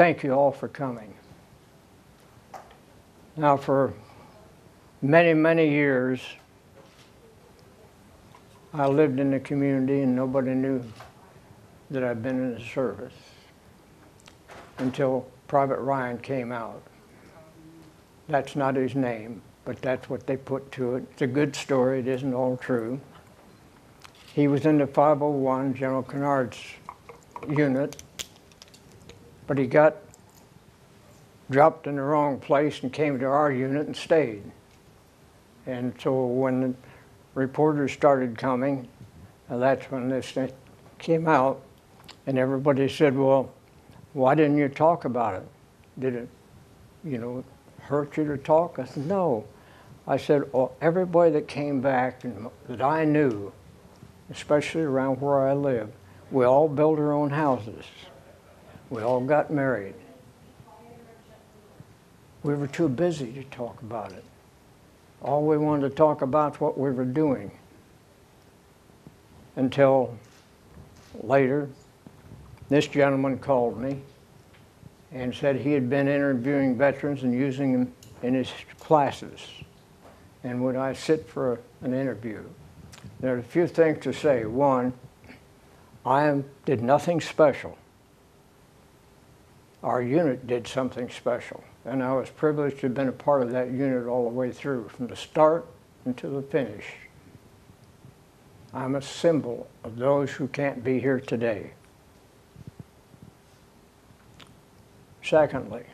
thank you all for coming. Now, for many, many years, I lived in the community and nobody knew that I'd been in the service until Private Ryan came out. That's not his name, but that's what they put to it. It's a good story, it isn't all true. He was in the 501 General Kennard's unit, but he got dropped in the wrong place and came to our unit and stayed. And so when the reporters started coming, uh, that's when this thing came out, and everybody said, "Well, why didn't you talk about it? Did it, you know, hurt you to talk?" I said, "No." I said, oh, "Everybody that came back and that I knew, especially around where I live, we all built our own houses. We all got married. We were too busy to talk about it. All we wanted to talk about what we were doing. Until later, this gentleman called me and said he had been interviewing veterans and using them in his classes. And would I sit for an interview? There are a few things to say. One, I did nothing special. Our unit did something special, and I was privileged to have been a part of that unit all the way through, from the start until the finish. I'm a symbol of those who can't be here today. Secondly,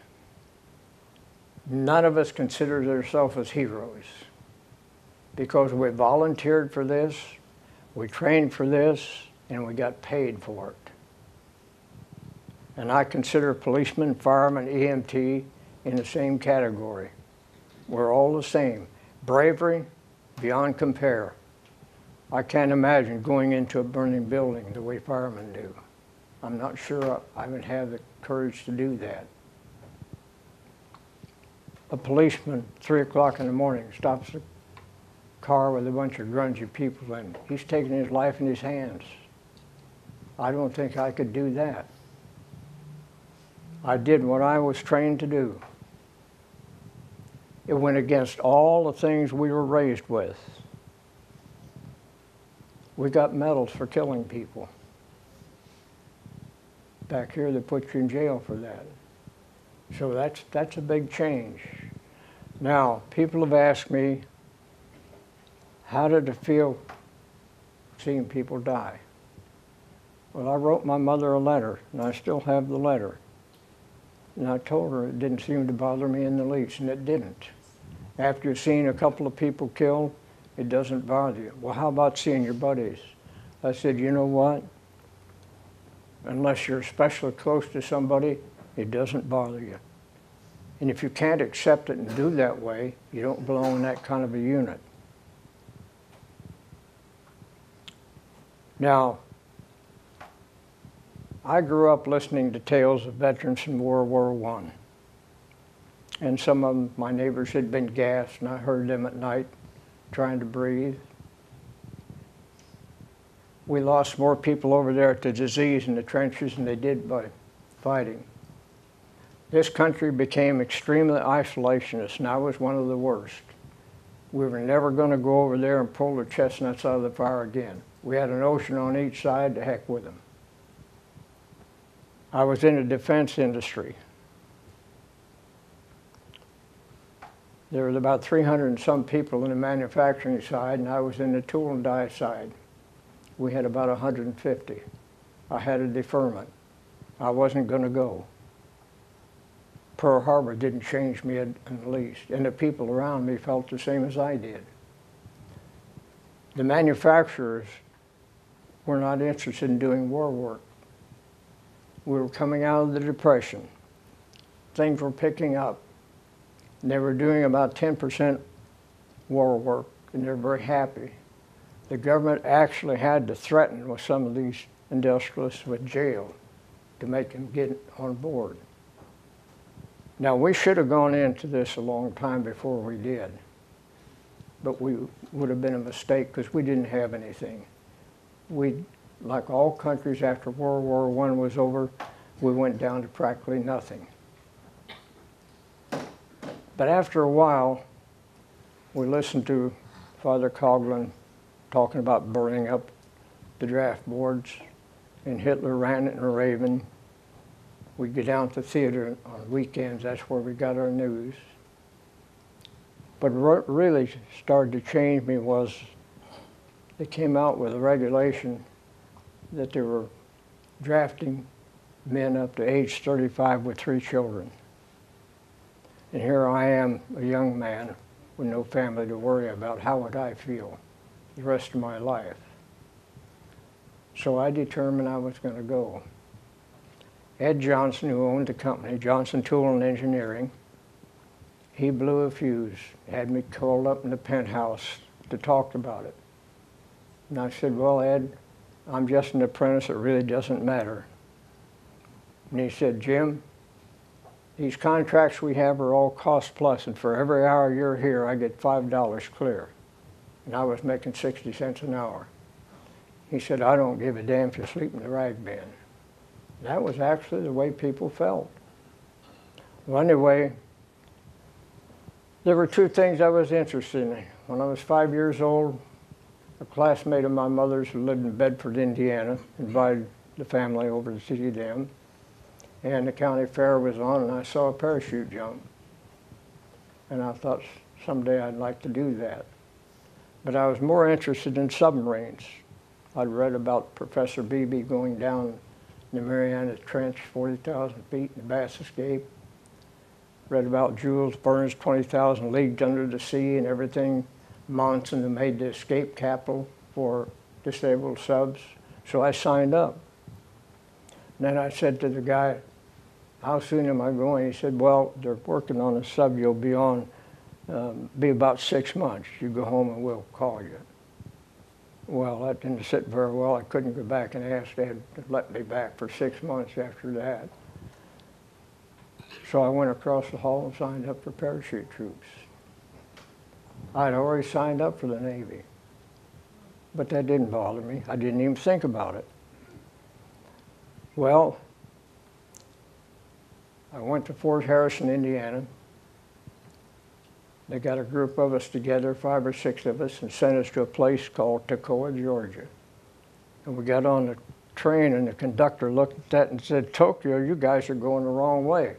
none of us considers ourselves as heroes because we volunteered for this, we trained for this, and we got paid for it. And I consider policemen, firemen, EMT in the same category. We're all the same. Bravery beyond compare. I can't imagine going into a burning building the way firemen do. I'm not sure I would have the courage to do that. A policeman, three o'clock in the morning, stops a car with a bunch of grungy people in. He's taking his life in his hands. I don't think I could do that. I did what I was trained to do. It went against all the things we were raised with. We got medals for killing people. Back here, they put you in jail for that. So that's, that's a big change. Now, people have asked me, how did it feel seeing people die? Well, I wrote my mother a letter, and I still have the letter. And I told her it didn't seem to bother me in the least, and it didn't. After seeing a couple of people killed, it doesn't bother you. Well, how about seeing your buddies? I said, you know what? Unless you're especially close to somebody, it doesn't bother you. And if you can't accept it and do that way, you don't belong in that kind of a unit. Now, I grew up listening to tales of veterans from World War I. And some of them, my neighbors had been gassed, and I heard them at night trying to breathe. We lost more people over there to disease in the trenches than they did by fighting. This country became extremely isolationist, and I was one of the worst. We were never going to go over there and pull the chestnuts out of the fire again. We had an ocean on each side, to heck with them. I was in the defense industry. There was about 300 and some people in the manufacturing side, and I was in the tool and die side. We had about 150. I had a deferment. I wasn't going to go. Pearl Harbor didn't change me in the least, and the people around me felt the same as I did. The manufacturers were not interested in doing war work we were coming out of the Depression. Things were picking up. They were doing about 10% war work, and they were very happy. The government actually had to threaten with some of these industrialists with jail to make them get on board. Now, we should have gone into this a long time before we did, but we would have been a mistake because we didn't have anything. We like all countries after World War I was over, we went down to practically nothing. But after a while, we listened to Father Coughlin talking about burning up the draft boards, and Hitler ran it in a raven. We'd go down to theater on weekends, that's where we got our news. But what really started to change me was they came out with a regulation that they were drafting men up to age 35 with three children. And here I am, a young man with no family to worry about. How would I feel the rest of my life? So I determined I was going to go. Ed Johnson, who owned the company, Johnson Tool and Engineering, he blew a fuse, had me called up in the penthouse to talk about it. And I said, Well, Ed, I'm just an apprentice, it really doesn't matter. And he said, Jim, these contracts we have are all cost plus, and for every hour you're here, I get $5 clear. And I was making 60 cents an hour. He said, I don't give a damn if you sleep in the rag bin. That was actually the way people felt. Well, anyway, there were two things I was interested in. When I was five years old, a classmate of my mother's who lived in Bedford, Indiana, invited the family over to see them. And the county fair was on, and I saw a parachute jump. And I thought someday I'd like to do that. But I was more interested in submarines. I'd read about Professor Beebe going down the Mariana Trench, 40,000 feet, in the bathyscaphe. Read about Jules Verne's 20,000 Leagues Under the Sea and everything Momsen made the escape capital for disabled subs. So I signed up. And then I said to the guy, how soon am I going? He said, well, they're working on a sub you'll be on, um, be about six months. You go home and we'll call you. Well, that didn't sit very well. I couldn't go back and ask Ed to let me back for six months after that. So I went across the hall and signed up for parachute troops. I'd already signed up for the Navy, but that didn't bother me. I didn't even think about it. Well, I went to Fort Harrison, Indiana. They got a group of us together, five or six of us, and sent us to a place called Toccoa, Georgia. And we got on the train, and the conductor looked at that and said, Tokyo, you guys are going the wrong way.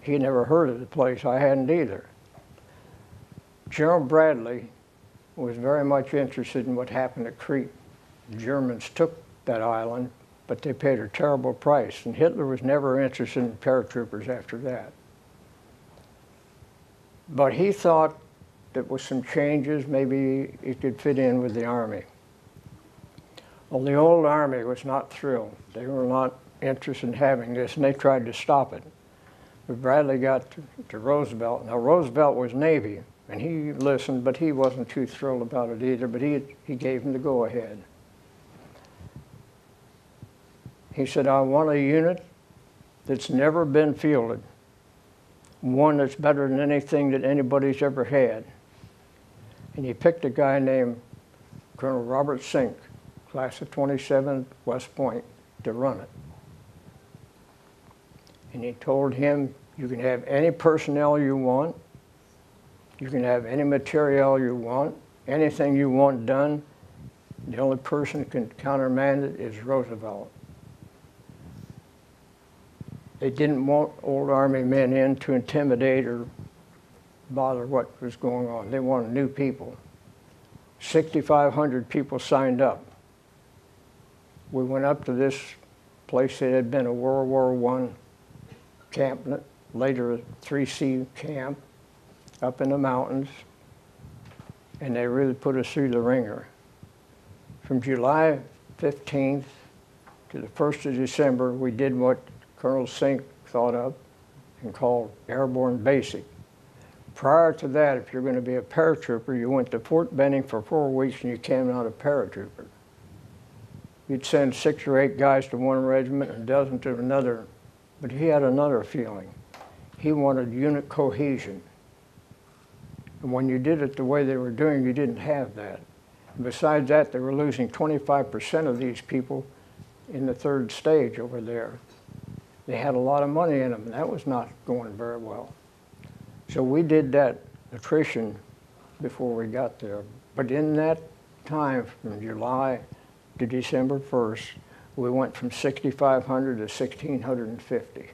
He never heard of the place. I hadn't either. General Bradley was very much interested in what happened at Crete. The Germans took that island, but they paid a terrible price, and Hitler was never interested in paratroopers after that. But he thought that with some changes, maybe it could fit in with the Army. Well, the old Army was not thrilled. They were not interested in having this, and they tried to stop it. But Bradley got to, to Roosevelt. Now, Roosevelt was Navy, and he listened, but he wasn't too thrilled about it either, but he, he gave him the go-ahead. He said, I want a unit that's never been fielded, one that's better than anything that anybody's ever had. And he picked a guy named Colonel Robert Sink, class of 27, West Point, to run it. And he told him, you can have any personnel you want, you can have any material you want, anything you want done. The only person who can countermand it is Roosevelt. They didn't want old Army men in to intimidate or bother what was going on. They wanted new people. 6,500 people signed up. We went up to this place that had been a World War I camp, later a 3C camp up in the mountains, and they really put us through the wringer. From July 15th to the 1st of December, we did what Colonel Sink thought of and called airborne basic. Prior to that, if you're going to be a paratrooper, you went to Fort Benning for four weeks and you came out a paratrooper. You'd send six or eight guys to one regiment and a dozen to another, but he had another feeling. He wanted unit cohesion. And when you did it the way they were doing, you didn't have that. And besides that, they were losing 25% of these people in the third stage over there. They had a lot of money in them, and that was not going very well. So we did that attrition before we got there. But in that time, from July to December 1st, we went from 6,500 to 1,650.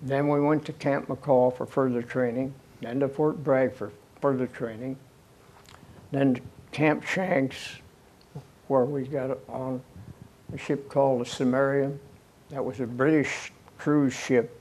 Then we went to Camp McCall for further training, then to Fort Bragg for further training, then to Camp Shanks, where we got on a ship called the Samaria. That was a British cruise ship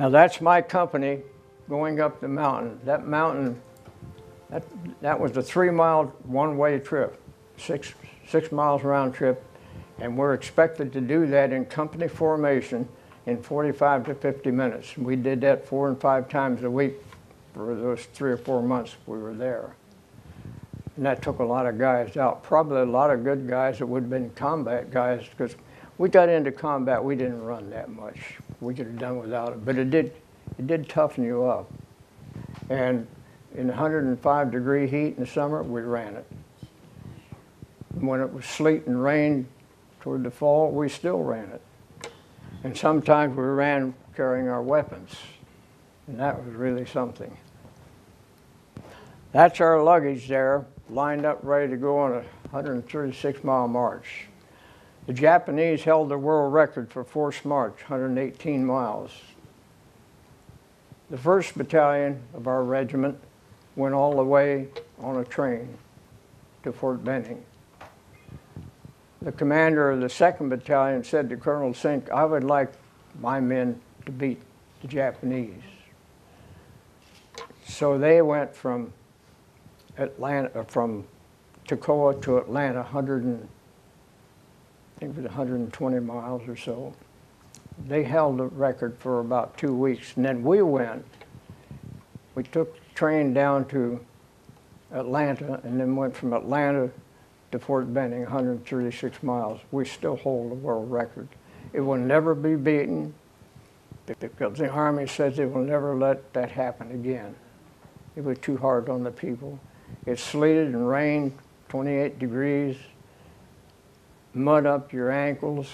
Now that's my company going up the mountain. That mountain, that, that was a three mile one way trip, six, six miles round trip. And we're expected to do that in company formation in 45 to 50 minutes. We did that four and five times a week for those three or four months we were there. And that took a lot of guys out, probably a lot of good guys that would have been combat guys because we got into combat, we didn't run that much. We could have done without it, but it did, it did toughen you up. And in 105 degree heat in the summer, we ran it. When it was sleet and rain toward the fall, we still ran it. And sometimes we ran carrying our weapons, and that was really something. That's our luggage there, lined up ready to go on a 136 mile march. The Japanese held the world record for forced march, 118 miles. The 1st Battalion of our regiment went all the way on a train to Fort Benning. The commander of the 2nd Battalion said to Colonel Sink, I would like my men to beat the Japanese. So they went from Atlanta, from Toccoa to Atlanta, 100 and I think it was 120 miles or so. They held the record for about two weeks, and then we went. We took the train down to Atlanta, and then went from Atlanta to Fort Benning, 136 miles. We still hold the world record. It will never be beaten because the Army says they will never let that happen again. It was too hard on the people. It sleeted and rained 28 degrees mud up your ankles.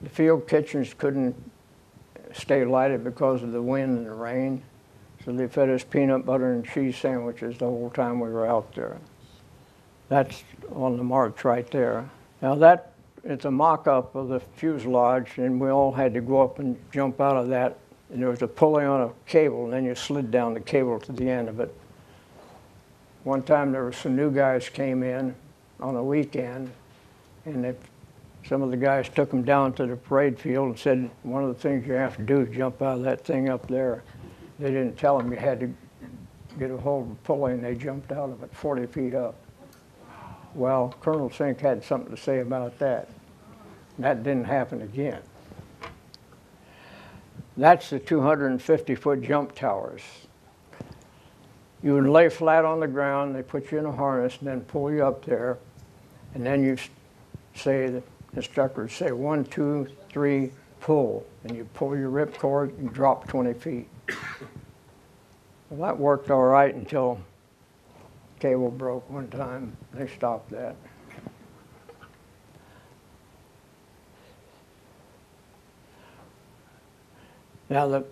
The field kitchens couldn't stay lighted because of the wind and the rain. So they fed us peanut butter and cheese sandwiches the whole time we were out there. That's on the march right there. Now that it's a mock-up of the fuselage, and we all had to go up and jump out of that. And there was a pulley on a cable, and then you slid down the cable to the end of it. One time there were some new guys came in on a weekend, and if some of the guys took them down to the parade field and said, one of the things you have to do is jump out of that thing up there. They didn't tell them you had to get a hold of a pulley, and they jumped out of it 40 feet up. Well, Colonel Sink had something to say about that. That didn't happen again. That's the 250 foot jump towers. You would lay flat on the ground, they put you in a harness and then pull you up there, and then you say, the instructor would say, one, two, three, pull. And you pull your ripcord and drop 20 feet. Well, that worked all right until cable broke one time. They stopped that. Now, the,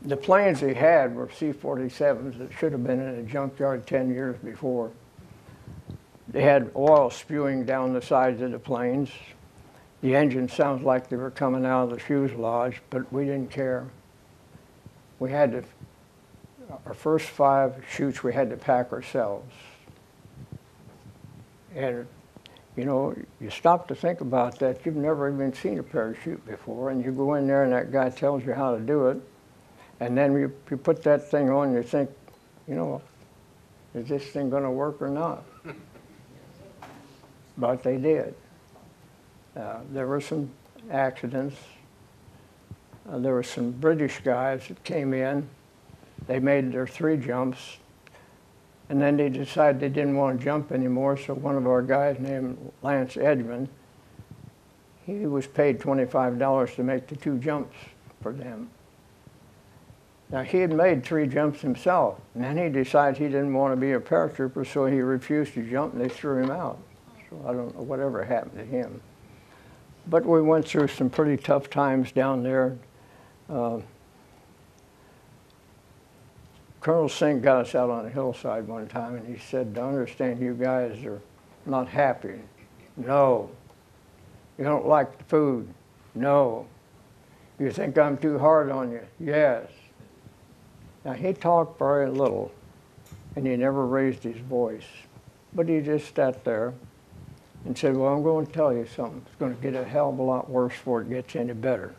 the planes they had were C-47s that should have been in a junkyard 10 years before. They had oil spewing down the sides of the planes. The engine sounds like they were coming out of the fuselage, but we didn't care. We had to, our first five chutes we had to pack ourselves. And, you know, you stop to think about that. You've never even seen a parachute before, and you go in there and that guy tells you how to do it. And then you, you put that thing on, and you think, you know, is this thing going to work or not? But they did. Uh, there were some accidents. Uh, there were some British guys that came in. They made their three jumps, and then they decided they didn't want to jump anymore. So one of our guys named Lance Edmond, he was paid $25 to make the two jumps for them. Now he had made three jumps himself, and then he decided he didn't want to be a paratrooper, so he refused to jump, and they threw him out. So I don't know whatever happened to him. But we went through some pretty tough times down there. Uh, Colonel Sink got us out on a hillside one time, and he said, "I understand you guys are not happy." No. You don't like the food? No. You think I'm too hard on you? Yes. Now, he talked very little, and he never raised his voice, but he just sat there and said, Well, I'm going to tell you something. It's going to get a hell of a lot worse before it gets any better.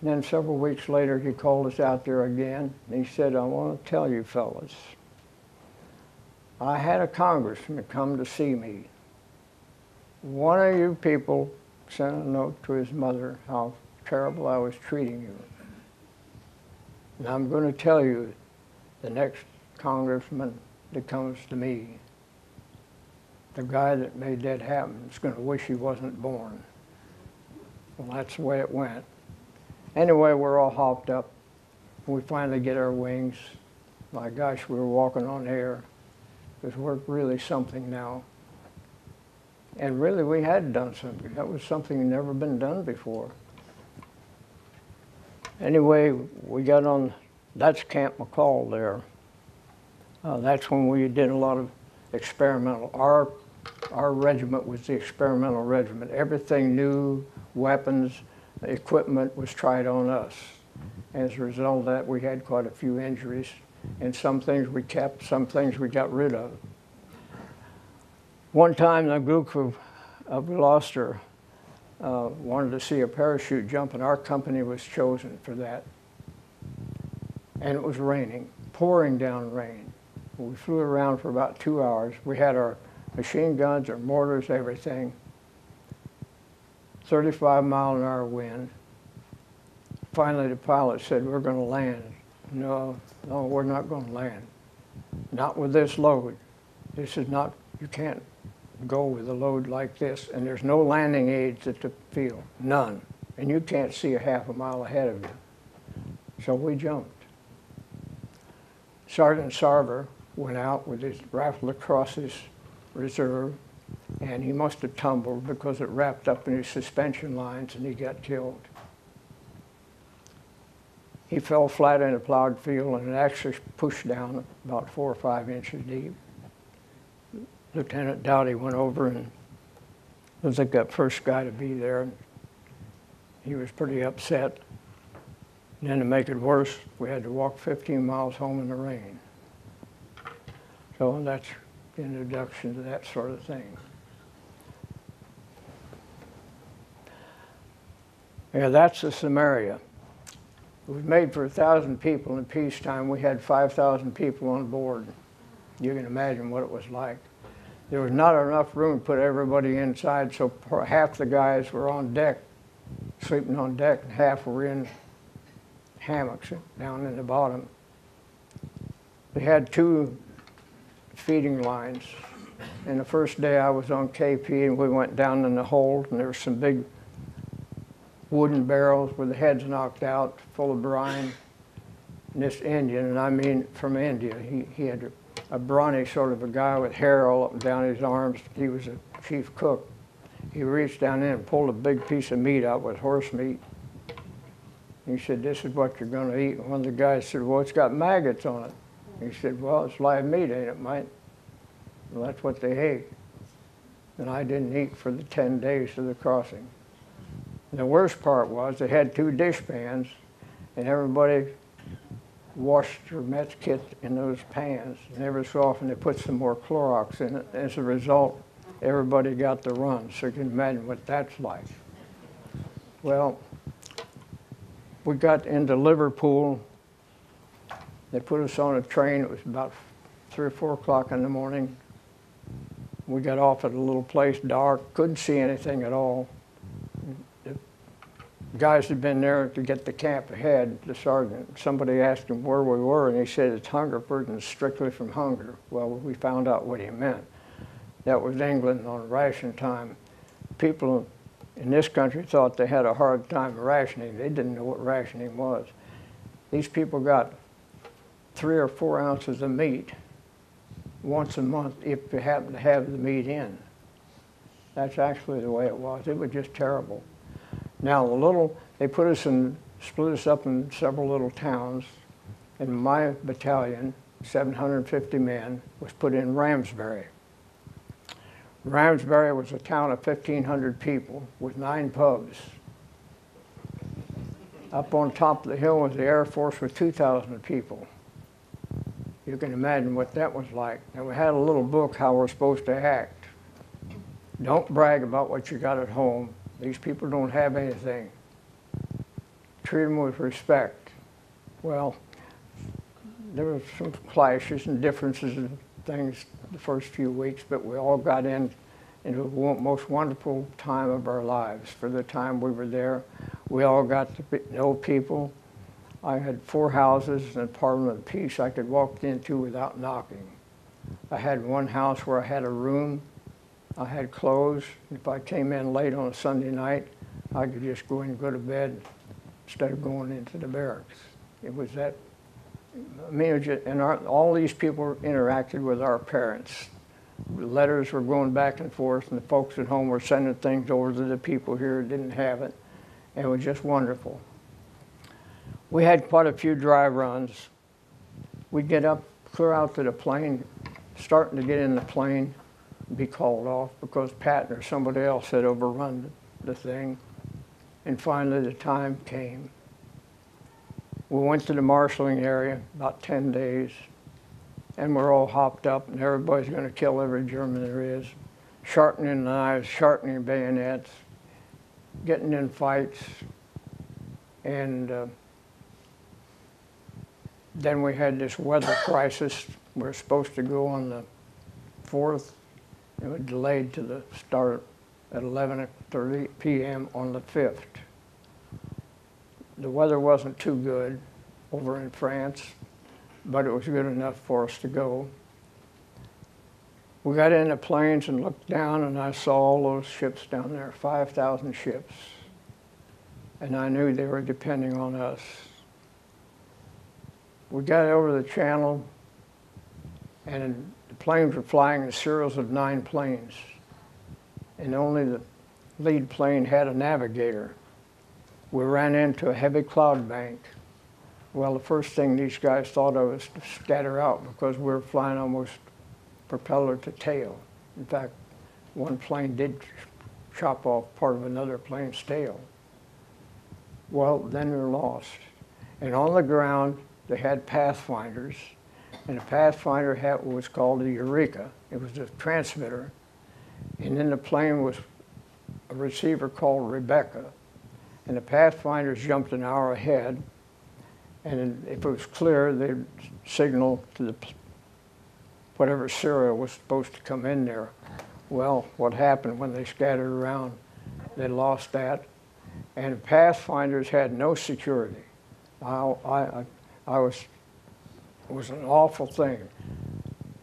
And then several weeks later, he called us out there again, and he said, I want to tell you fellas, I had a congressman come to see me. One of you people sent a note to his mother how terrible I was treating you. And I'm going to tell you, the next congressman that comes to me, the guy that made that happen is going to wish he wasn't born. Well, that's the way it went. Anyway, we're all hopped up. We finally get our wings. My gosh, we were walking on air because we're really something now. And really, we had done something. That was something never been done before. Anyway, we got on, that's Camp McCall there. Uh, that's when we did a lot of experimental. Our, our regiment was the experimental regiment. Everything new, weapons, equipment was tried on us. As a result of that, we had quite a few injuries, and some things we kept, some things we got rid of. One time, the group of, of Gloucester uh, wanted to see a parachute jump, and our company was chosen for that. And it was raining, pouring down rain. We flew around for about two hours. We had our machine guns, or mortars, everything. 35 mile an hour wind. Finally, the pilot said, We're going to land. No, no, we're not going to land. Not with this load. This is not, you can't go with a load like this, and there's no landing aids at the field, none. And you can't see a half a mile ahead of you. So we jumped. Sergeant Sarver went out with his rifle across his reserve, and he must have tumbled because it wrapped up in his suspension lines and he got killed. He fell flat in a plowed field and it actually pushed down about four or five inches deep. Lieutenant Dowdy went over and was like that first guy to be there. He was pretty upset. And then to make it worse, we had to walk 15 miles home in the rain. So that's introduction to that sort of thing. Yeah, that's the Samaria. It was made for a thousand people in peacetime. We had 5,000 people on board. You can imagine what it was like. There was not enough room to put everybody inside, so half the guys were on deck, sleeping on deck, and half were in hammocks down in the bottom. We had two feeding lines. And the first day I was on KP and we went down in the hold and there were some big wooden barrels with the heads knocked out, full of brine. And this Indian, and I mean from India, he, he had a, a brawny sort of a guy with hair all up and down his arms. He was a chief cook. He reached down in and pulled a big piece of meat out with horse meat. He said, this is what you're going to eat. And one of the guys said, well, it's got maggots on it. He said, well, it's live meat, ain't it, mate? Well, that's what they ate. And I didn't eat for the 10 days of the crossing. And the worst part was they had two dish pans, and everybody washed their mess kit in those pans. And every so often they put some more Clorox in it. As a result, everybody got the run. So you can imagine what that's like. Well, we got into Liverpool. They put us on a train. It was about three or four o'clock in the morning. We got off at a little place, dark, couldn't see anything at all. The guys had been there to get the camp ahead, the sergeant. Somebody asked him where we were, and he said it's Hungerford and strictly from hunger. Well, we found out what he meant. That was England on ration time. People in this country thought they had a hard time rationing. They didn't know what rationing was. These people got three or four ounces of meat once a month if you happen to have the meat in. That's actually the way it was. It was just terrible. Now the little, they put us in, split us up in several little towns. And my battalion, 750 men, was put in Ramsbury. Ramsbury was a town of 1,500 people with nine pubs. Up on top of the hill was the Air Force with 2,000 people. You can imagine what that was like. And we had a little book how we're supposed to act. Don't brag about what you got at home. These people don't have anything. Treat them with respect. Well, there were some clashes and differences and things the first few weeks, but we all got in into the most wonderful time of our lives. For the time we were there, we all got to know people. I had four houses and Parliament of Peace I could walk into without knocking. I had one house where I had a room. I had clothes. If I came in late on a Sunday night, I could just go in and go to bed instead of going into the barracks. It was that I mean, it was ju- and our, all these people interacted with our parents. Letters were going back and forth, and the folks at home were sending things over to the people here who didn't have it. It was just wonderful. We had quite a few dry runs. We'd get up, clear out to the plane, starting to get in the plane, be called off because Patton or somebody else had overrun the thing. And finally, the time came. We went to the marshaling area, about 10 days, and we're all hopped up, and everybody's going to kill every German there is, sharpening knives, sharpening bayonets, getting in fights, and uh, then we had this weather crisis. We were supposed to go on the 4th. It was delayed to the start at 11:30 p.m. on the 5th the weather wasn't too good over in France, but it was good enough for us to go. We got in the planes and looked down, and I saw all those ships down there 5,000 ships. And I knew they were depending on us. We got over the channel, and the planes were flying in serials of nine planes. And only the lead plane had a navigator we ran into a heavy cloud bank. Well, the first thing these guys thought of was to scatter out because we were flying almost propeller to tail. In fact, one plane did chop off part of another plane's tail. Well, then we are lost. And on the ground, they had pathfinders, and a pathfinder had what was called a Eureka. It was a transmitter. And then the plane was a receiver called Rebecca and the pathfinders jumped an hour ahead. And if it was clear, they'd signal to the whatever serial was supposed to come in there. Well, what happened when they scattered around? They lost that, and the pathfinders had no security. I, I, I- was it was an awful thing.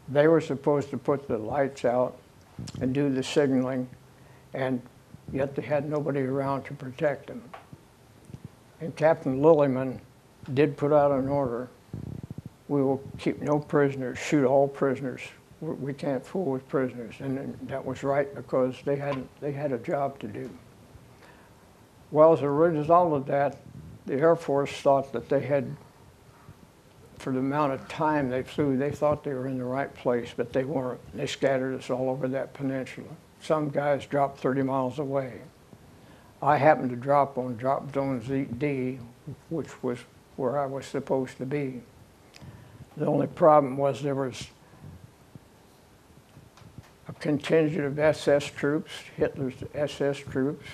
They were supposed to put the lights out and do the signaling, and yet they had nobody around to protect them. And Captain Lillyman did put out an order, we will keep no prisoners, shoot all prisoners. We we can't fool with prisoners. And that was right because they had, they had a job to do. Well, as a result of that, the Air Force thought that they had, for the amount of time they flew, they thought they were in the right place, but they weren't. They scattered us all over that peninsula. Some guys dropped 30 miles away. I happened to drop on drop zone D, which was where I was supposed to be. The only problem was there was a contingent of SS troops, Hitler's SS troops,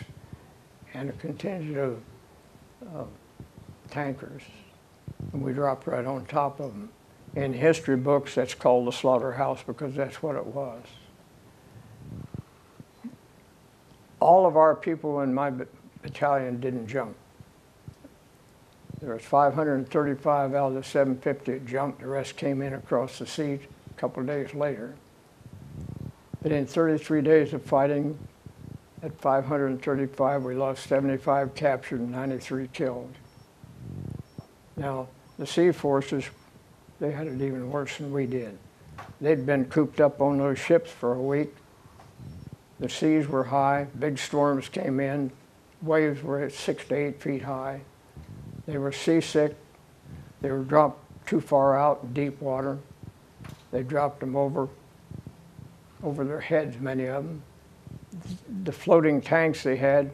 and a contingent of uh, tankers, and we dropped right on top of them. In history books, that's called the slaughterhouse because that's what it was. All of our people in my battalion didn't jump. There was 535 out of the 750 that jumped. The rest came in across the sea a couple days later. But in 33 days of fighting, at 535, we lost 75 captured and 93 killed. Now, the sea forces, they had it even worse than we did. They'd been cooped up on those ships for a week. The seas were high, big storms came in, waves were at six to eight feet high. They were seasick. They were dropped too far out in deep water. They dropped them over, over their heads, many of them. The floating tanks they had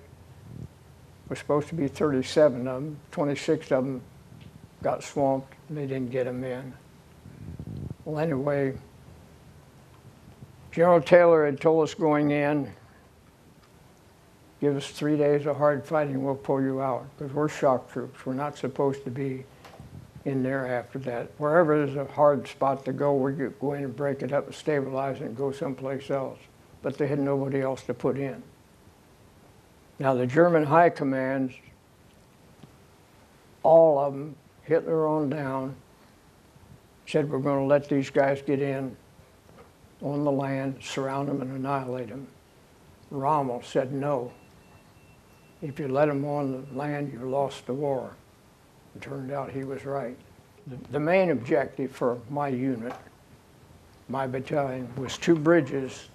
were supposed to be 37 of them. 26 of them got swamped and they didn't get them in. Well, anyway, General Taylor had told us going in, give us three days of hard fighting, we'll pull you out because we're shock troops. We're not supposed to be in there after that. Wherever there's a hard spot to go, we go in and break it up and stabilize it and go someplace else. But they had nobody else to put in. Now, the German high commands, all of them, Hitler on down, said we're going to let these guys get in on the land, surround them, and annihilate them. Rommel said no. If you let them on the land, you lost the war. It turned out he was right. The, main objective for my unit, my battalion, was two bridges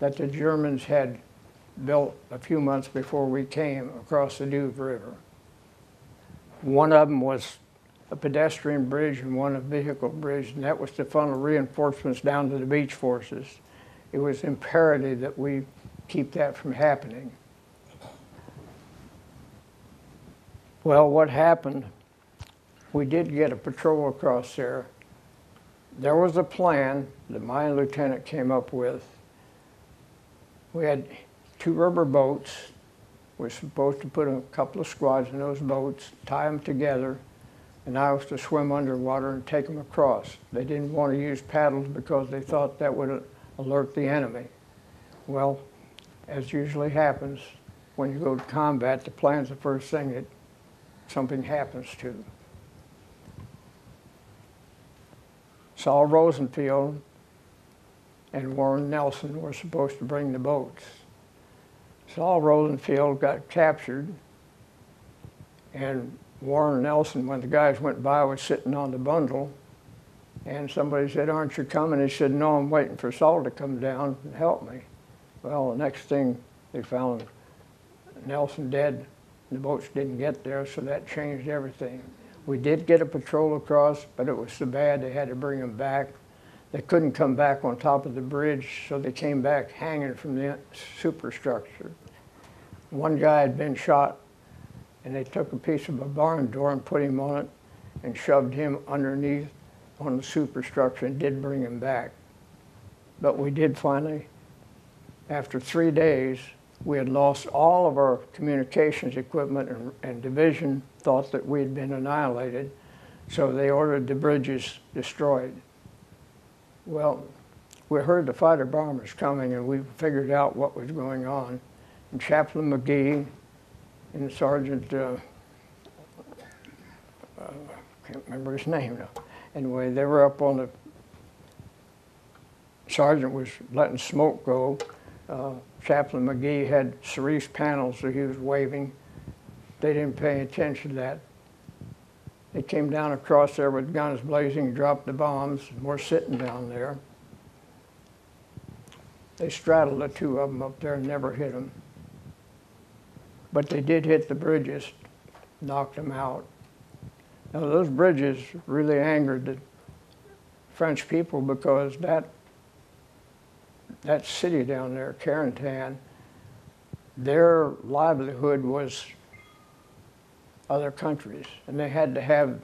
that the Germans had built a few months before we came across the Douve River. One of them was a pedestrian bridge and one a vehicle bridge, and that was to funnel reinforcements down to the beach forces. It was imperative that we keep that from happening. Well, what happened? We did get a patrol across there. There was a plan that my lieutenant came up with. We had two rubber boats. We're supposed to put a couple of squads in those boats, tie them together, and I was to swim underwater and take them across. They didn't want to use paddles because they thought that would alert the enemy. Well, as usually happens, when you go to combat, the plan's the first thing that something happens to. Saul Rosenfield and Warren Nelson were supposed to bring the boats. Saul Rosenfield got captured, and Warren Nelson, when the guys went by, was sitting on the bundle, and somebody said, Aren't you coming? He said, No, I'm waiting for Saul to come down and help me. Well, the next thing they found Nelson dead. The boats didn't get there, so that changed everything. We did get a patrol across, but it was so bad they had to bring them back. They couldn't come back on top of the bridge, so they came back hanging from the superstructure. One guy had been shot, and they took a piece of a barn door and put him on it and shoved him underneath on the superstructure and did bring him back. But we did finally, after three days, we had lost all of our communications equipment and, and division thought that we had been annihilated, so they ordered the bridges destroyed. Well, we heard the fighter bombers coming and we figured out what was going on. And Chaplain McGee and Sergeant, uh, uh, can't remember his name now. Anyway, they were up on the, Sergeant was letting smoke go. Uh, Chaplain McGee had cerise panels that he was waving. They didn't pay attention to that. They came down across there with guns blazing, dropped the bombs, and we're sitting down there. They straddled the two of them up there and never hit them. But they did hit the bridges, knocked them out. Now, those bridges really angered the French people because that that city down there, Carentan, their livelihood was other countries, and they had to have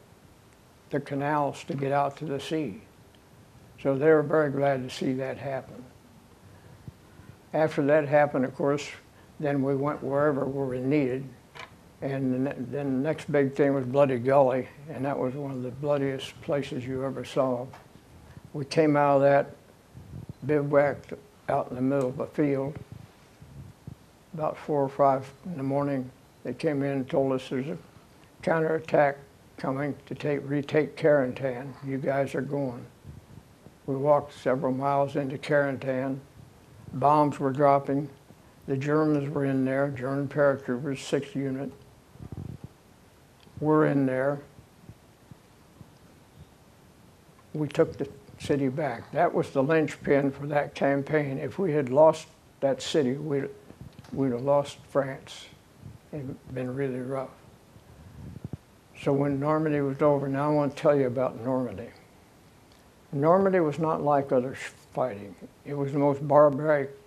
the canals to get out to the sea. So they were very glad to see that happen. After that happened, of course, then we went wherever we were needed, And then the next big thing was Bloody Gully, and that was one of the bloodiest places you ever saw. We came out of that, bivouacked out in the middle of a field. About four or five in the morning, they came in and told us there's a counterattack coming to take, retake Carentan. You guys are going. We walked several miles into Carentan. Bombs were dropping. The Germans were in there, German paratroopers, sixth unit. We're in there. We took the city back. That was the linchpin for that campaign. If we had lost that city, we'd, we'd have lost France. It'd been really rough. So when Normandy was over, now I want to tell you about Normandy. Normandy was not like other fighting. It was the most barbaric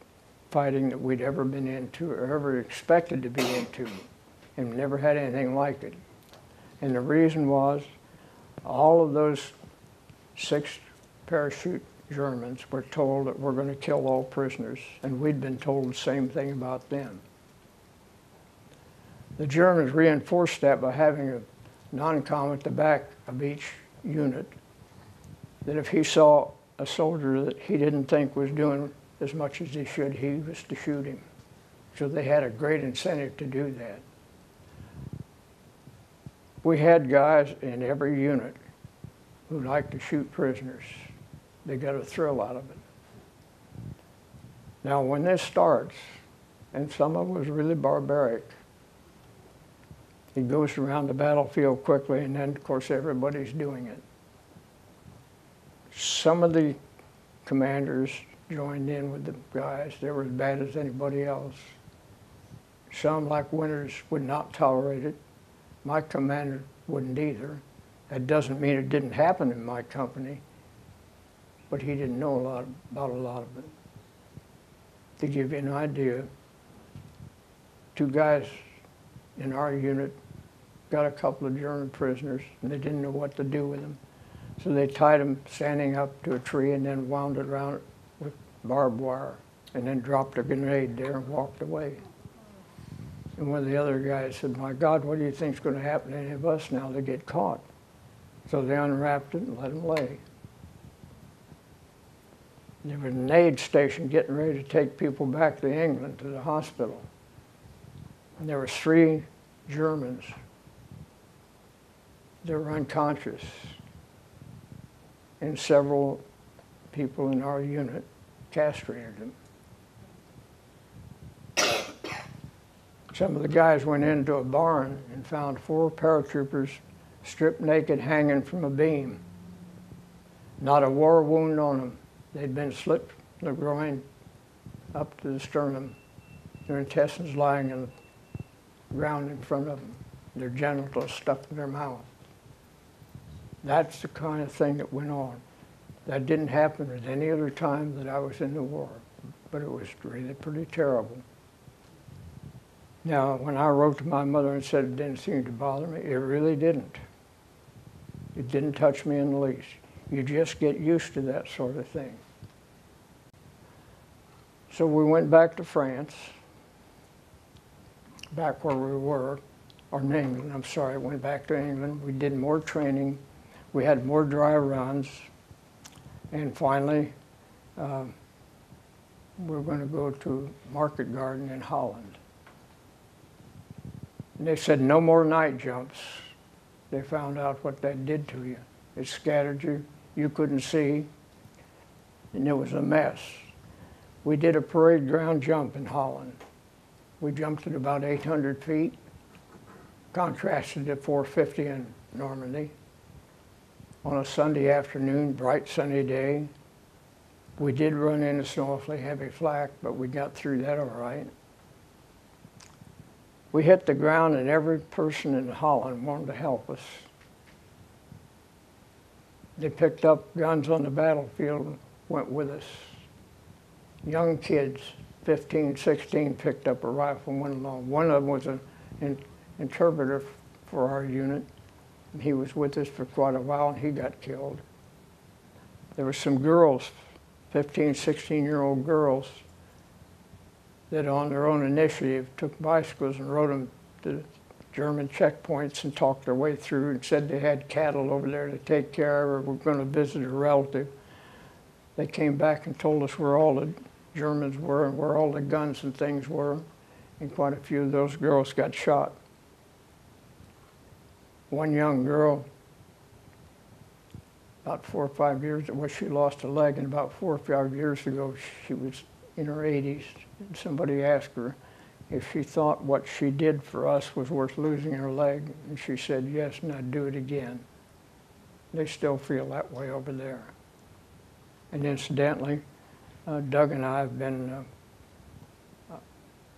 fighting that we'd ever been into or ever expected to be into, and never had anything like it. And the reason was all of those six parachute Germans were told that we're going to kill all prisoners, and we'd been told the same thing about them. The Germans reinforced that by having a non-com at the back of each unit that if he saw a soldier that he didn't think was doing as much as he should, he was to shoot him. So they had a great incentive to do that. We had guys in every unit who liked to shoot prisoners. They got a thrill out of it. Now, when this starts, and some of it was really barbaric, he goes around the battlefield quickly, and then, of course, everybody's doing it. Some of the commanders joined in with the guys. They were as bad as anybody else. Some, like Winters, would not tolerate it. My commander wouldn't either. That doesn't mean it didn't happen in my company, but he didn't know a lot about a lot of it. To give you an idea, two guys in our unit got a couple of German prisoners, and they didn't know what to do with them. So they tied them standing up to a tree and then wound it around barbed wire, and then dropped a grenade there and walked away. And one of the other guys said, My God, what do you think's going to happen to any of us now that get caught? So they unwrapped it and let them lay. There was an aid station getting ready to take people back to England to the hospital. And there were three Germans that were unconscious. And several people in our unit castrated them. Some of the guys went into a barn and found four paratroopers stripped naked hanging from a beam. Not a war wound on them. They'd been slit from the groin up to the sternum. Their intestines lying in the ground in front of them. Their genitals stuck in their mouth. That's the kind of thing that went on. That didn't happen at any other time that I was in the war, but it was really pretty terrible. Now, when I wrote to my mother and said it didn't seem to bother me, it really didn't. It didn't touch me in the least. You just get used to that sort of thing. So we went back to France, back where we were, or in England, I'm sorry, went back to England. We did more training. We had more dry runs. And finally, um, we're going to go to Market Garden in Holland. And they said no more night jumps. They found out what that did to you. It scattered you. You couldn't see. And it was a mess. We did a parade ground jump in Holland. We jumped at about 800 feet, contrasted to 450 in Normandy. On a Sunday afternoon, bright sunny day, we did run into some awfully heavy flak, but we got through that all right. We hit the ground, and every person in Holland wanted to help us. They picked up guns on the battlefield and went with us. Young kids, 15, 16, picked up a rifle and went along. One of them was an in, interpreter for our unit. He was with us for quite a while, and he got killed. There were some girls, 15, 16 year old girls, that on their own initiative took bicycles and rode them to German checkpoints and talked their way through and said they had cattle over there to take care of or were going to visit a relative. They came back and told us where all the Germans were and where all the guns and things were, and quite a few of those girls got shot. One young girl, about four or five years, well, she lost a leg, and about four or five years ago, she was in her 80s. And somebody asked her if she thought what she did for us was worth losing her leg, and she said yes, and I'd do it again. They still feel that way over there. And incidentally, uh, Doug and I have been uh, uh,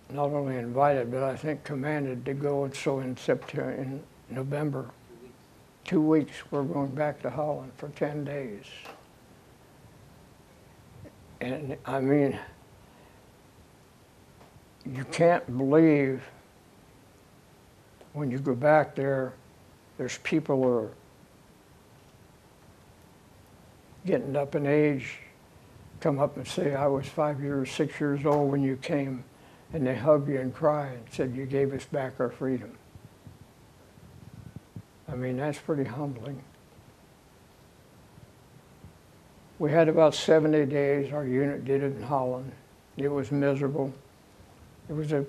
not only invited, but I think commanded to go. And so in September, in November, two weeks, we're going back to Holland for 10 days. And I mean, you can't believe when you go back there, there's people who are getting up in age come up and say, I was five years, six years old when you came, and they hug you and cry and said, You gave us back our freedom. I mean, that's pretty humbling. We had about 70 days, our unit did it in Holland. It was miserable. It was a,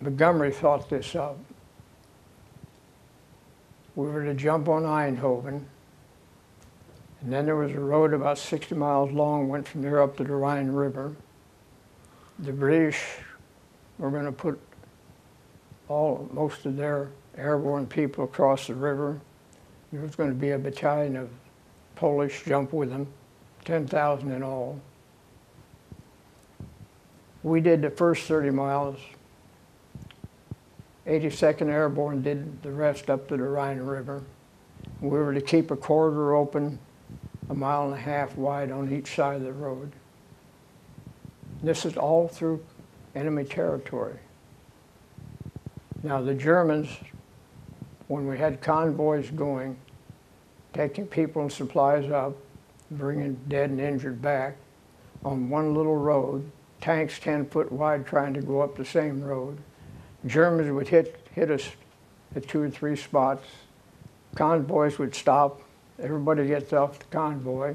Montgomery thought this up. We were to jump on Eindhoven, and then there was a road about 60 miles long, went from there up to the Rhine River. The British were going to put all, most of their airborne people across the river. There was going to be a battalion of Polish jump with them, 10,000 in all. We did the first 30 miles. 82nd Airborne did the rest up to the Rhine River. We were to keep a corridor open a mile and a half wide on each side of the road. This is all through enemy territory. Now, the Germans, when we had convoys going, taking people and supplies up, bringing dead and injured back on one little road, tanks 10 foot wide trying to go up the same road. Germans would hit, hit us at two or three spots. Convoys would stop, Everybody gets off the convoy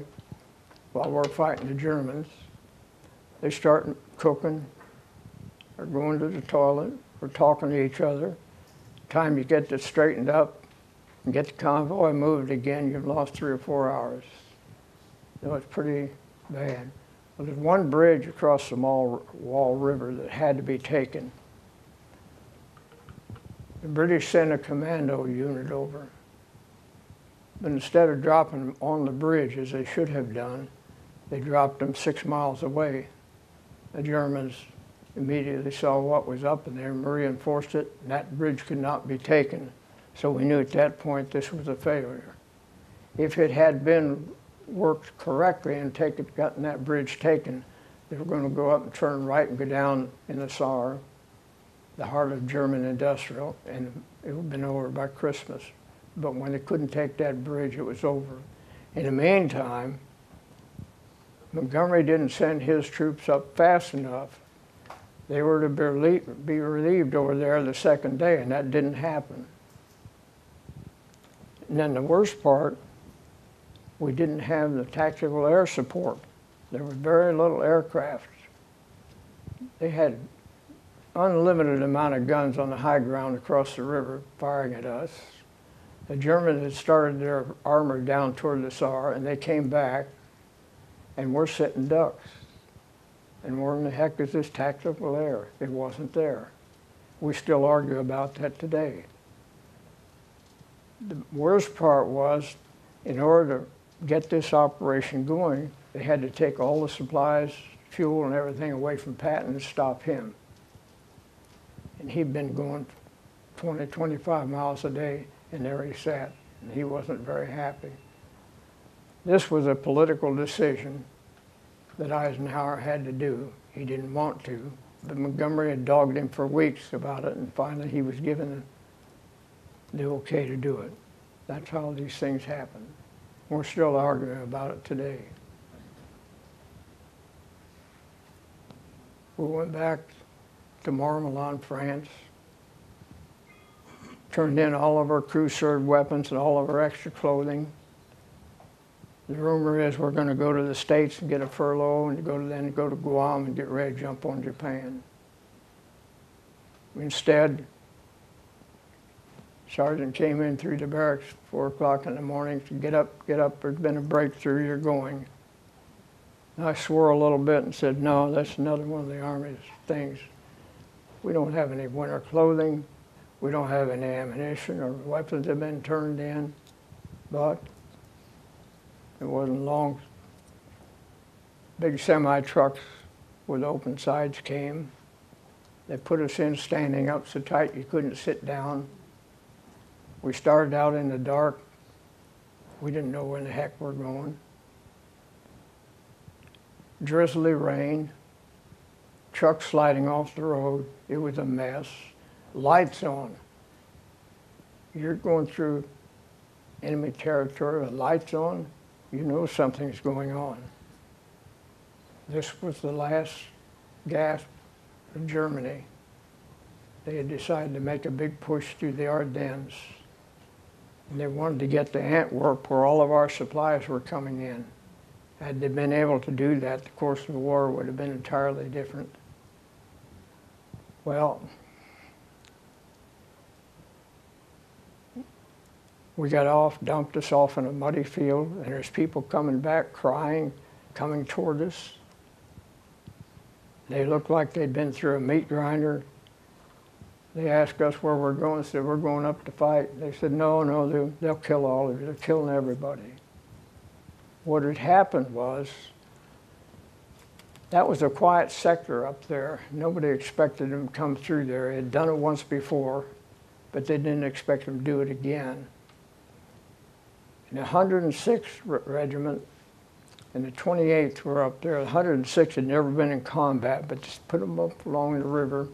while we're fighting the Germans. They start cooking or going to the toilet or talking to each other. Time you get this straightened up and get the convoy moved again, you've lost three or four hours. It was pretty bad. Well, there's one bridge across the Waal River that had to be taken. The British sent a commando unit over but instead of dropping them on the bridge as they should have done, they dropped them six miles away. The Germans immediately saw what was up in there and reinforced it, and that bridge could not be taken. So we knew at that point this was a failure. If it had been worked correctly and taken, gotten that bridge taken, they were going to go up and turn right and go down in the Saar, the heart of German industrial, and it would have been over by Christmas. But when they couldn't take that bridge, it was over. In the meantime, Montgomery didn't send his troops up fast enough. They were to be relieved, over there the second day, and that didn't happen. And then the worst part, we didn't have the tactical air support. There were very little aircraft. They had unlimited amount of guns on the high ground across the river firing at us. The Germans had started their armor down toward the Saar, and they came back, and we're sitting ducks. And where in the heck is this tactical air? It wasn't there. We still argue about that today. The worst part was, in order to get this operation going, they had to take all the supplies, fuel, and everything away from Patton and stop him. And he'd been going 20, 25 miles a day and there he sat, and he wasn't very happy. This was a political decision that Eisenhower had to do. He didn't want to, but Montgomery had dogged him for weeks about it, and finally he was given the okay to do it. That's how these things happen. We're still arguing about it today. We went back to Mourmelon, France. turned in all of our crew served weapons and all of our extra clothing. The rumor is we're going to go to the States and get a furlough and go to, then go to Guam and get ready to jump on Japan. Instead, Sergeant came in through the barracks four o'clock in the morning to get up, get up, there's been a breakthrough, you're going. And I swore a little bit and said, no, that's another one of the Army's things. We don't have any winter clothing, we don't have any ammunition or weapons have been turned in, but it wasn't long. Big semi trucks with open sides came. They put us in standing up so tight you couldn't sit down. We started out in the dark. We didn't know where the heck we're going. Drizzly rain, trucks sliding off the road. It was a mess. Lights on. You're going through enemy territory with lights on, you know something's going on. This was the last gasp of Germany. They had decided to make a big push through the Ardennes. And they wanted to get to Antwerp where all of our supplies were coming in. Had they been able to do that, the course of the war would have been entirely different. Well, we got off, dumped us off in a muddy field, and there's people coming back crying, coming toward us. They looked like they'd been through a meat grinder. They asked us where we're going. said, We're going up to fight. They said, No, no, they'll, they'll kill all of you. They're killing everybody. What had happened was that was a quiet sector up there. Nobody expected them to come through there. They had done it once before, but they didn't expect them to do it again. The 106th Regiment and the 28th were up there. The 106 had never been in combat, but just put them up along the river.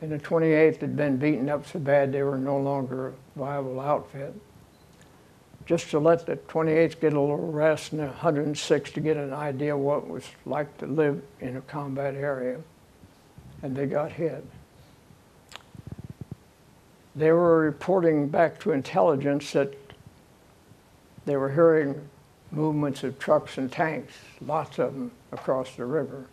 And the 28th had been beaten up so bad they were no longer a viable outfit. Just to let the 28th get a little rest and the 106 to get an idea what it was like to live in a combat area. And they got hit. They were reporting back to intelligence that they were hearing movements of trucks and tanks, lots of them across the river.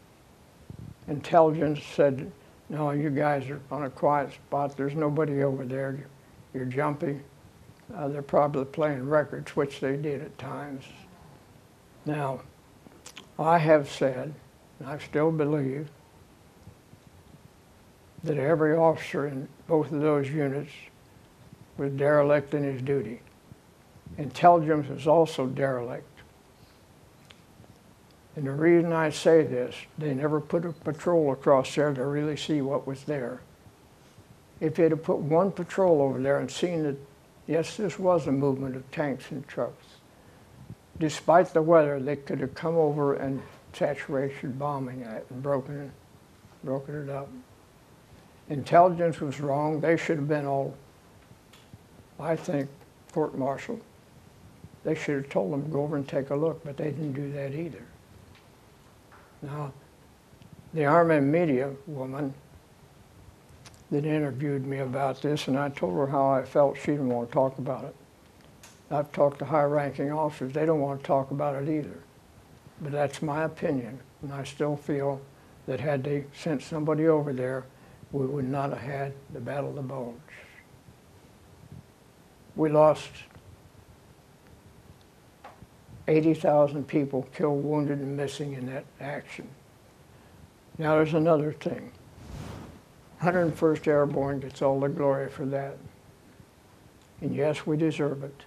Intelligence said, no, you guys are on a quiet spot. There's nobody over there. You're jumpy. Uh, they're probably playing records, which they did at times. Now, I have said, and I still believe, that every officer in both of those units was derelict in his duty. Intelligence is also derelict. And the reason I say this, they never put a patrol across there to really see what was there. If they'd have put one patrol over there and seen that, yes, this was a movement of tanks and trucks, despite the weather, they could have come over and saturation bombing it and broken it, broken it up. Intelligence was wrong. They should have been all, I think, court-martialed. They should have told them to go over and take a look, but they didn't do that either. Now, the Army media woman that interviewed me about this, and I told her how I felt, she didn't want to talk about it. I've talked to high-ranking officers, they don't want to talk about it either. But that's my opinion, and I still feel that had they sent somebody over there, we would not have had the Battle of the Bulge. We lost 80,000 people killed, wounded, and missing in that action. Now there's another thing. 101st Airborne gets all the glory for that. And yes, we deserve it.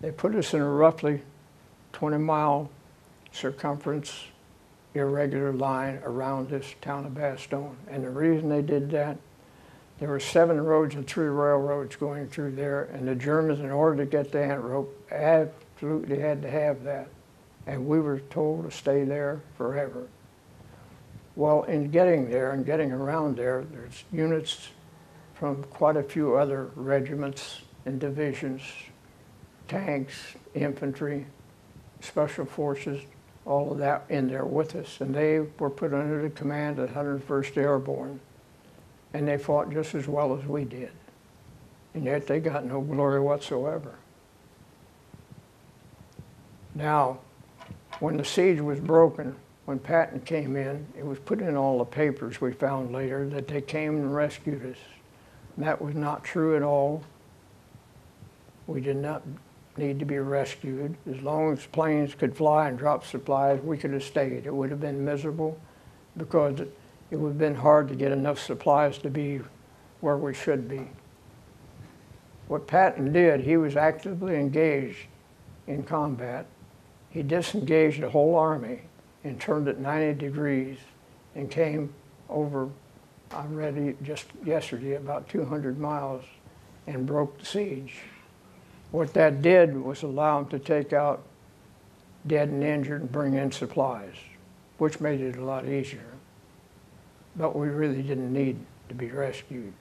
They put us in a roughly 20 mile circumference irregular line around this town of Bastogne. And the reason they did that, there were seven roads and three railroads going through there, and the Germans, in order to get the Antwerp, absolutely had to have that. And we were told to stay there forever. Well, in getting there and getting around there, there's units from quite a few other regiments and divisions, tanks, infantry, special forces, all of that in there with us. And they were put under the command of 101st Airborne. And they fought just as well as we did. and yet they got no glory whatsoever. Now, when the siege was broken, when Patton came in, it was put in all the papers we found later that they came and rescued us. And that was not true at all. We did not need to be rescued. As long as planes could fly and drop supplies, we could have stayed. It would have been miserable because it, it would have been hard to get enough supplies to be where we should be. What Patton did, he was actively engaged in combat. He disengaged the whole army and turned it 90 degrees and came over, I read it just yesterday, about 200 miles and broke the siege. What that did was allow them to take out dead and injured and bring in supplies, which made it a lot easier. But we really didn't need to be rescued.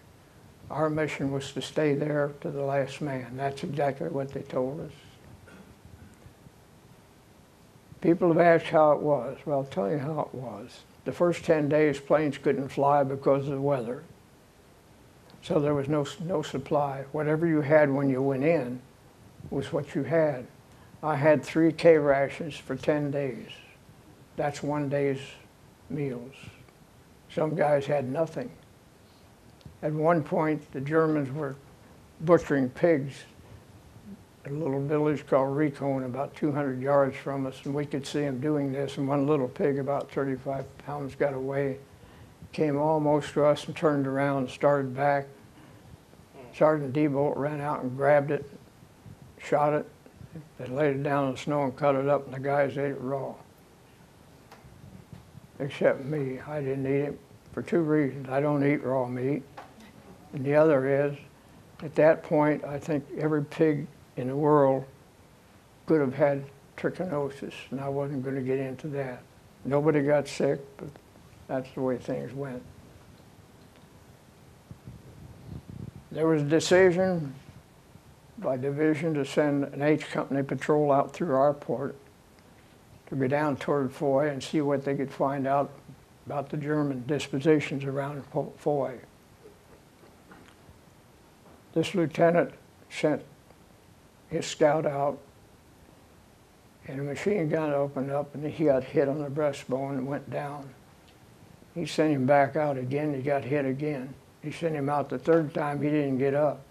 Our mission was to stay there to the last man. That's exactly what they told us. People have asked how it was. Well, I'll tell you how it was. The first 10 days, planes couldn't fly because of the weather. So there was no, no supply. Whatever you had when you went in was what you had. I had three K rations for 10 days. That's one day's meals. Some guys had nothing. At one point, the Germans were butchering pigs a little village called Recogne, about 200 yards from us, and we could see them doing this. And one little pig, about 35 pounds, got away, came almost to us and turned around and started back. Sergeant Diebolt ran out and grabbed it, shot it, they laid it down in the snow and cut it up, and the guys ate it raw. Except me, I didn't eat it for two reasons. I don't eat raw meat, and the other is, at that point, I think every pig in the world could have had trichinosis, and I wasn't going to get into that. Nobody got sick, but that's the way things went. There was a decision by division to send an H Company patrol out through our port to go down toward Foy and see what they could find out about the German dispositions around Foy. This lieutenant sent his scout out, and a machine gun opened up, and he got hit on the breastbone and went down. He sent him back out again, he got hit again. He sent him out the third time, he didn't get up.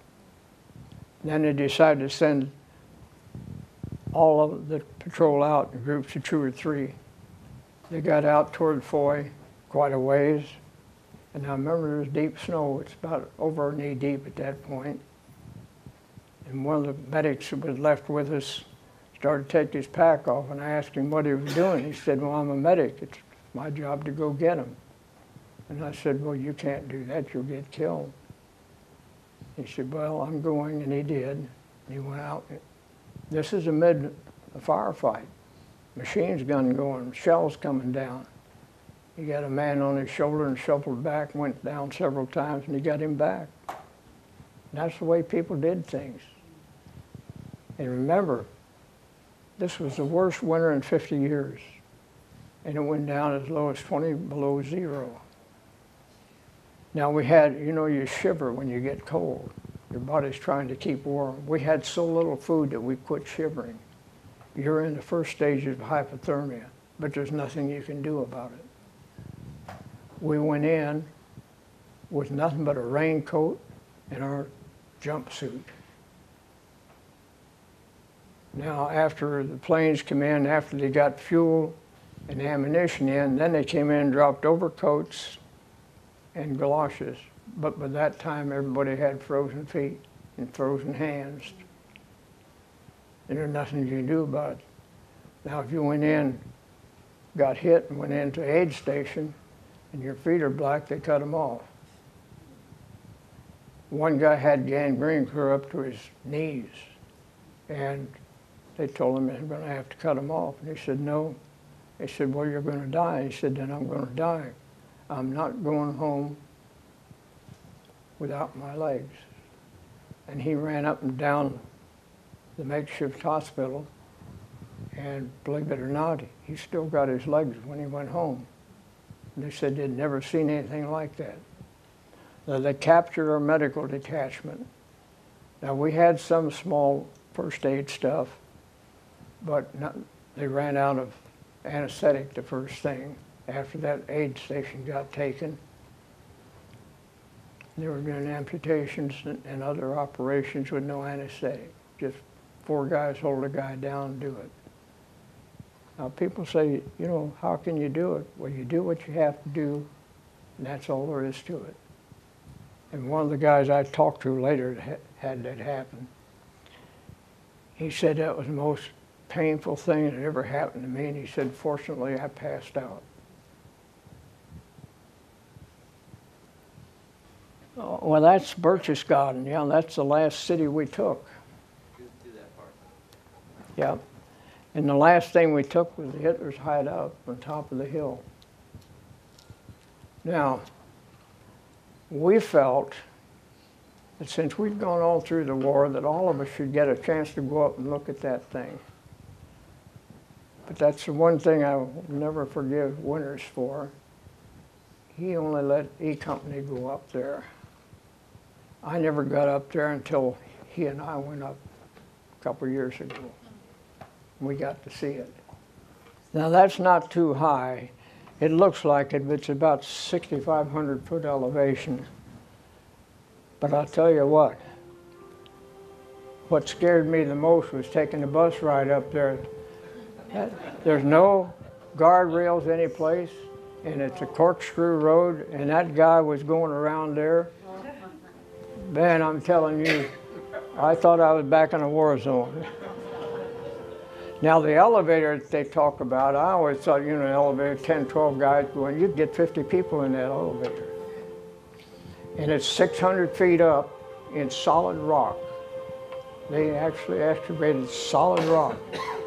Then they decided to send all of the patrol out in groups of two or three. They got out toward Foy quite a ways. And I remember there was deep snow. It's about over knee deep at that point. And one of the medics who was left with us started to take his pack off, and I asked him what he was doing. He said, Well, I'm a medic. It's my job to go get him. And I said, Well, you can't do that. You'll get killed. He said, Well, I'm going, and he did. And he went out. This is amid a firefight. Machines gun going, shells coming down. He got a man on his shoulder and shuffled back, went down several times, and he got him back. That's the way people did things. And remember, this was the worst winter in 50 years. And it went down as low as 20 below zero. Now we had, you know, you shiver when you get cold. Your body's trying to keep warm. We had so little food that we quit shivering. You're in the first stages of hypothermia, but there's nothing you can do about it. We went in with nothing but a raincoat and our jumpsuit. Now, after the planes came in, after they got fuel and ammunition in, then they came in and dropped overcoats and galoshes. But by that time, everybody had frozen feet and frozen hands. And there's nothing you can do about it. Now, if you went in, got hit, and went into aid station, and your feet are black, they cut them off. One guy had gangrene clear up to his knees, and they told him they were going to have to cut him off. And he said, no. They said, well, you're going to die. He said, then I'm going to die. I'm not going home without my legs. And he ran up and down the makeshift hospital, and believe it or not, he still got his legs when he went home. And they said they'd never seen anything like that. Now, they captured our medical detachment, Now, we had some small first aid stuff, but not, they ran out of anesthetic the first thing after that aid station got taken. They were doing amputations and, other operations with no anesthetic. Just four guys hold a guy down and do it. Now, people say, you know, how can you do it? Well, you do what you have to do, and that's all there is to it. And one of the guys I talked to later had that happen, he said that was the most painful thing that ever happened to me, and he said, fortunately, I passed out. Oh, Well, that's Berchtesgaden, yeah, that's the last city we took. Yeah. And the last thing we took was Hitler's hideout on top of the hill. Now, we felt that since we'd gone all through the war, that all of us should get a chance to go up and look at that thing. But that's the one thing I will never forgive Winters for. He only let E Company go up there. I never got up there until he and I went up a couple years ago. We got to see it. Now that's not too high. It looks like it, but it's about 6,500 foot elevation. But I'll tell you what, what scared me the most was taking the bus ride up there. There's no guardrails anyplace, and it's a corkscrew road, and that guy was going around there. Man, I'm telling you, I thought I was back in a war zone. Now, the elevator that they talk about, I always thought, you know, an elevator, 10, 12 guys going, you'd get 50 people in that elevator. And it's 600 feet up in solid rock. They actually excavated solid rock.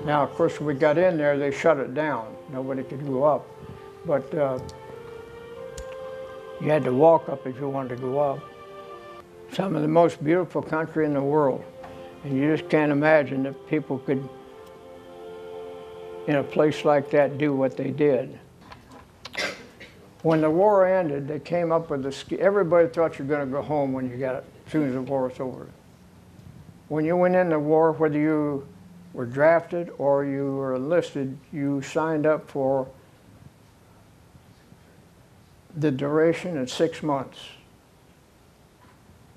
Now, of course, when we got in there, they shut it down. Nobody could go up. But uh, you had to walk up if you wanted to go up. Some of the most beautiful country in the world. And you just can't imagine that people could in a place like that do what they did. When the war ended, they came up with a sch- everybody thought you were going to go home when you got it, as soon as the war was over. When you went in the war, whether you were drafted or you were enlisted, you signed up for the duration of six months.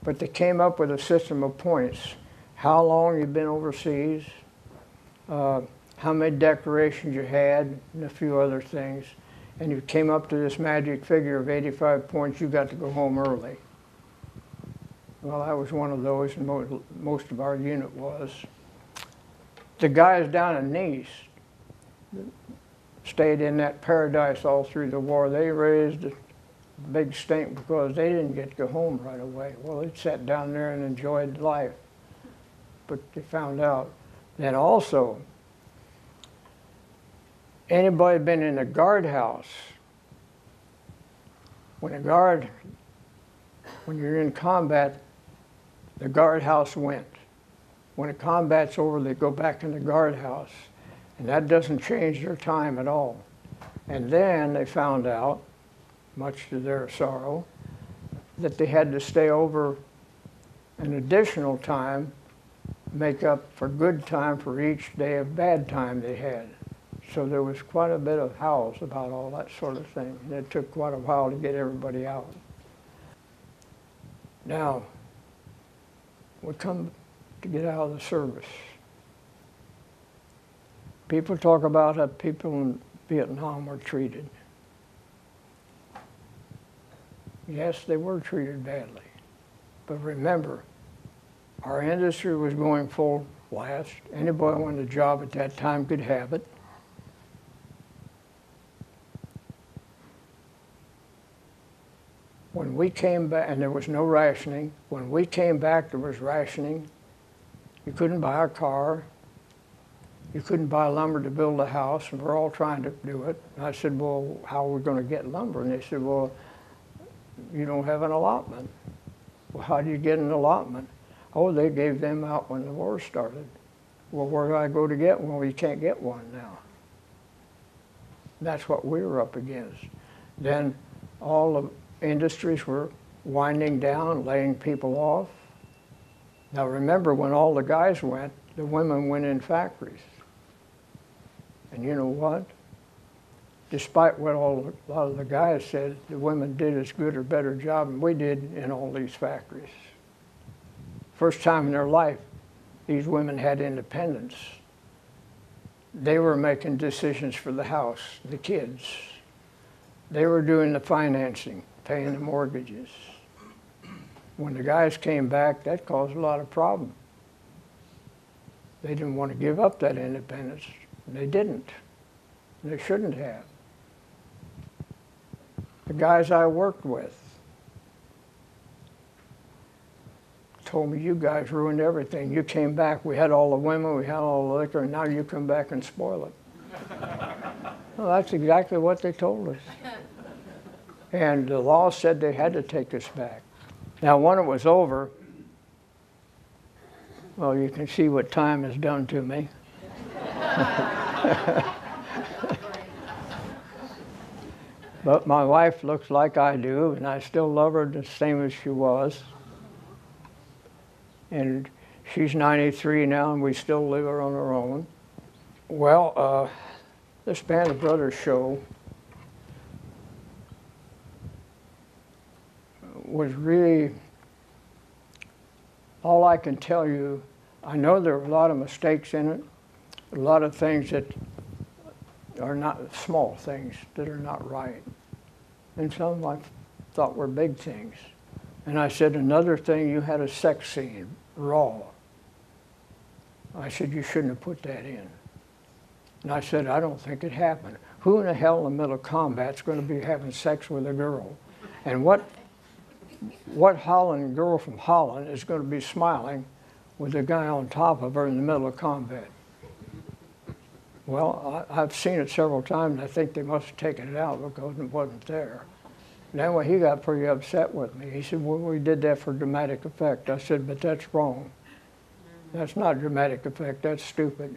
But they came up with a system of points. How long you've been overseas, uh, how many decorations you had, and a few other things. And you came up to this magic figure of 85 points, you got to go home early. Well, I was one of those, and mo- most of our unit was. The guys down in Nice stayed in that paradise all through the war. They raised a big stink because they didn't get to go home right away. Well, they sat down there and enjoyed life. But they found out. Then also, anybody been in a guardhouse? When a guard, when you're in combat, the guardhouse went. When a combat's over, they go back in the guardhouse. And that doesn't change their time at all. And then they found out, much to their sorrow, that they had to stay over an additional time, make up for good time for each day of bad time they had. So there was quite a bit of howls about all that sort of thing. And it took quite a while to get everybody out. Now, we come to get out of the service. People talk about how people in Vietnam were treated. Yes, they were treated badly. But remember, our industry was going full blast. Anybody wanted a job at that time could have it. When came back, and there was no rationing, when we came back, there was rationing. You couldn't buy a car. You couldn't buy lumber to build a house, and we're all trying to do it. And I said, Well, how are we going to get lumber? And they said, Well, you don't have an allotment. Well, how do you get an allotment? Oh, they gave them out when the war started. Well, where do I go to get one? Well, you can't get one now. That's what we were up against. Then all the industries were winding down, laying people off. Now remember, when all the guys went, the women went in factories. And you know what? Despite what all, a lot of the guys said, the women did as good or better job than we did in all these factories. First time in their life, these women had independence. They were making decisions for the house, the kids. They were doing the financing, paying the mortgages. When the guys came back, that caused a lot of problem. They didn't want to give up that independence. They didn't. They shouldn't have. The guys I worked with told me, you guys ruined everything. You came back, we had all the women, we had all the liquor, and now you come back and spoil it. well, that's exactly what they told us. And the law said they had to take us back. Now, when it was over, well, you can see what time has done to me. but my wife looks like I do, and I still love her the same as she was. And she's 93 now, and we still live her on our own. Well, uh, this Band of Brothers show was really all I can tell you. I know there were a lot of mistakes in it, a lot of things that are not small things that are not right, and some I thought were big things. And I said, another thing, you had a sex scene, raw. I said, you shouldn't have put that in. And I said, I don't think it happened. Who in the hell in the middle of combat is going to be having sex with a girl? And what, what Holland girl from Holland is going to be smiling with a guy on top of her in the middle of combat? Well, I, I've seen it several times. I think they must have taken it out because it wasn't there. And then he got pretty upset with me, he said, well, we did that for dramatic effect. I said, but that's wrong. That's not dramatic effect, that's stupid.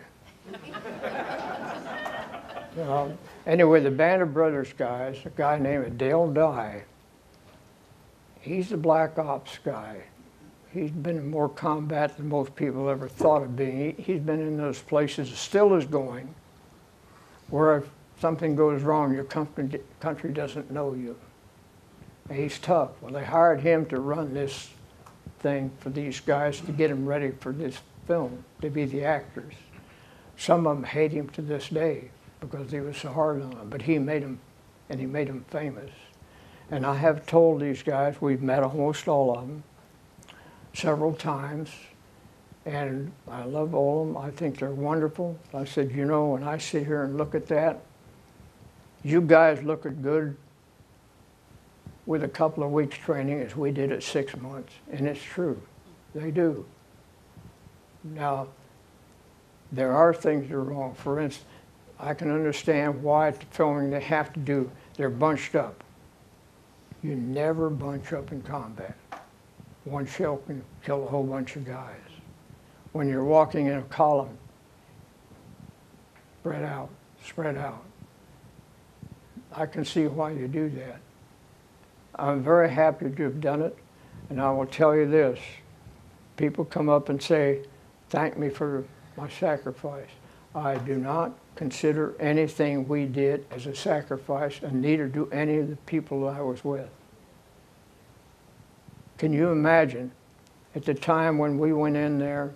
um, anyway, the Band of Brothers guys, a guy named Dale Dye, he's the black ops guy. He's been in more combat than most people ever thought of being. He, has been in those places, still is going, where if something goes wrong, your country, country doesn't know you. And he's tough. Well, they hired him to run this thing for these guys to get them ready for this film, to be the actors. Some of them hate him to this day because he was so hard on them, but he made them, and he made them famous. And I have told these guys, we've met almost all of them several times, and I love all of them. I think they're wonderful. I said, you know, when I sit here and look at that, you guys look as good with a couple of weeks training as we did at six months, and it's true. They do. Now, there are things that are wrong. For instance, I can understand why filming they have to do, they're bunched up. You never bunch up in combat. One shell can kill a whole bunch of guys. When you're walking in a column, spread out, spread out. I can see why you do that. I'm very happy to have done it, and I will tell you this. People come up and say, thank me for my sacrifice. I do not consider anything we did as a sacrifice, and neither do any of the people I was with. Can you imagine at the time when we went in there,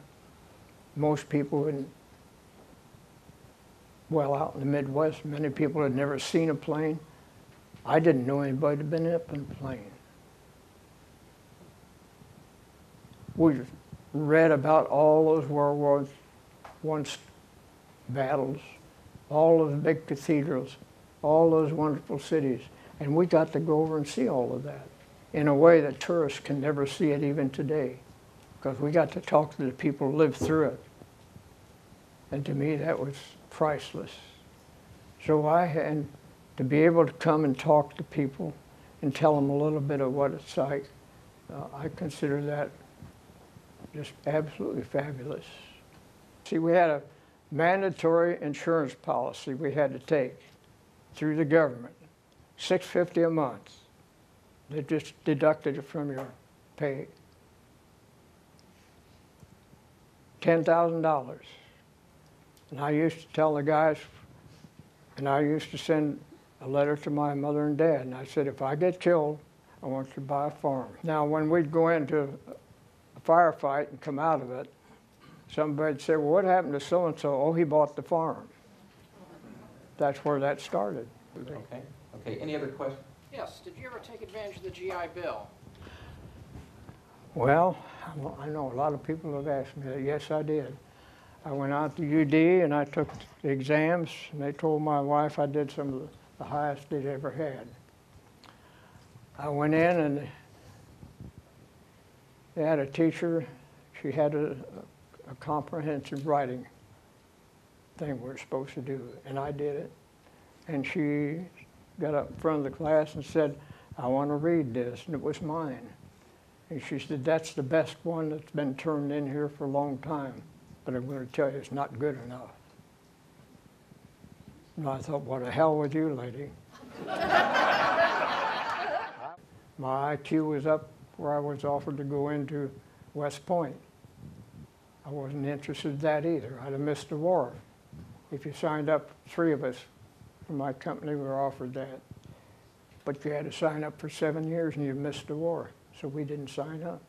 most people would well, out in the Midwest, many people had never seen a plane. I didn't know anybody had been up in a plane. We read about all those World War I battles, all those big cathedrals, all those wonderful cities, and we got to go over and see all of that in a way that tourists can never see it even today, because we got to talk to the people who lived through it. And to me, that was priceless. So I had to be able to come and talk to people and tell them a little bit of what it's like. Uh, I consider that just absolutely fabulous. See, we had a mandatory insurance policy we had to take through the government, 650 a month. They just deducted it from your pay. ten thousand dollars. And I used to tell the guys, and I used to send a letter to my mother and dad, and I said, if I get killed, I want you to buy a farm. Now, when we'd go into a firefight and come out of it, somebody'd say, well, what happened to so-and-so? Oh, he bought the farm. That's where that started. Okay, okay, any other questions? Yes, did you ever take advantage of the GI Bill? Well, I know- I know a lot of people have asked me that. Yes, I did. I went out to UD and I took the exams, and they told my wife I did some of the highest they'd ever had. I went in and they had a teacher, she had a, a comprehensive writing thing we're supposed to do, and I did it. And she got up in front of the class and said, I want to read this, and it was mine. And she said, that's the best one that's been turned in here for a long time, but I'm going to tell you, it's not good enough. And I thought, what the hell with you, lady? My IQ was up where I was offered to go into West Point. I wasn't interested in that either. I'd have missed the war. If you signed up, three of us from my company were offered that. But you had to sign up for seven years and you missed the war, so we didn't sign up.